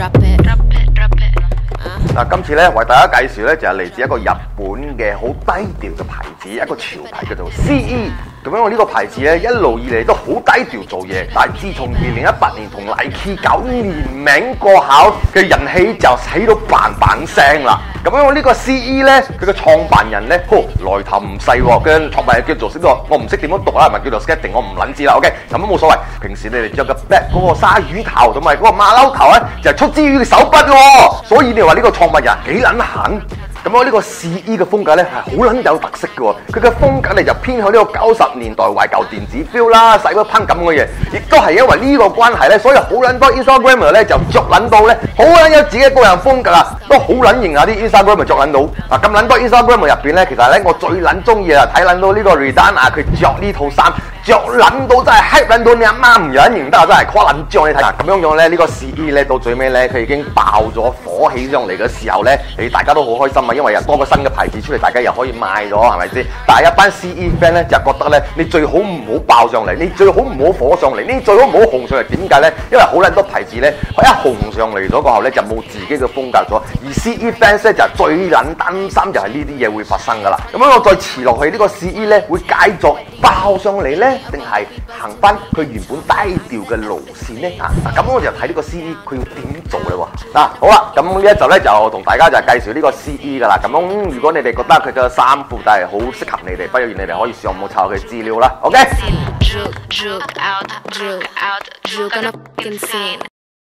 drop it, drop it, drop it. 嗱，今次咧為大家介紹咧就係嚟自一個日本嘅好低調嘅牌子，一個潮牌叫做 CE。咁样我呢個牌子咧一路以嚟都好低調做嘢，但係自從二零一八年同 Nike 九年名過考嘅人氣就起到棒棒聲啦。咁樣我呢個 CE 咧，佢嘅創辦人咧，呵來頭唔細喎，佢創辦人叫做識個，我唔識點樣讀啦，係咪叫做 Skating？我唔撚知啦。OK，咁都冇所謂。平時你哋着嘅 back 嗰個鯊魚頭同埋嗰個馬騮頭咧，就係出自於佢手筆喎。所以你話呢個創辦人幾撚狠？咁我呢個 CE 嘅風格咧係好撚有特色嘅喎，佢嘅風格咧就偏向呢個九十年代懷舊電子 feel 啦，使嗰烹咁嘅嘢，亦都係因為呢個關係咧，所以好撚多 Instagramer 咧就着撚到咧，好撚有自己個人風格啊，都好撚型啊啲 Instagramer 着撚到。嗱咁撚多 Instagram 入邊咧，其實咧我最撚中意啊睇撚到呢個 Rihanna 佢着呢套衫。着撚到真係黑撚到你阿媽唔忍認得啊！真係誇撚張你睇下咁樣樣咧，呢個 CE 咧到最尾咧，佢已經爆咗火起上嚟嘅時候咧，你大家都好開心啊！因為又多個新嘅牌子出嚟，大家又可以買咗，係咪先？但係一班 CE fan 咧就覺得咧，你最好唔好爆上嚟，你最好唔好火上嚟，你最好唔好紅上嚟。點解咧？因為好撚多牌子咧，一紅上嚟咗過後咧，就冇自己嘅風格咗。而 CE fans 咧就最撚擔心就係呢啲嘢會發生噶啦。咁樣我再遲落去，呢個 CE 咧會繼續爆上嚟咧。定係行翻佢原本低調嘅路線呢？啊！咁我就睇呢個 CE 佢要點做咧喎？嗱，好啦，咁呢一集咧就同大家就介紹呢個 CE 噶啦。咁如果你哋覺得佢嘅衫褲都係好適合你哋，不如你哋可以上網查佢資料啦。OK。